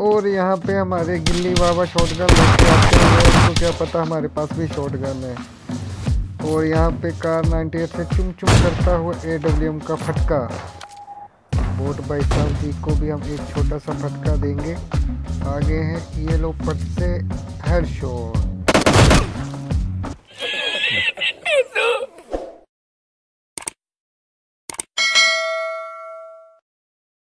और यहाँ पे हमारे गिल्ली बाबा शॉटगन लेके आते हैं। क्या पता हमारे पास भी शॉटगन है। और यहाँ पे कार 98 से चुम चुम करता हुआ ए का फटका। बोट बाई साहब जी को भी हम एक छोटा सा फटका देंगे। आगे हैं ये लोग पट से हर शॉट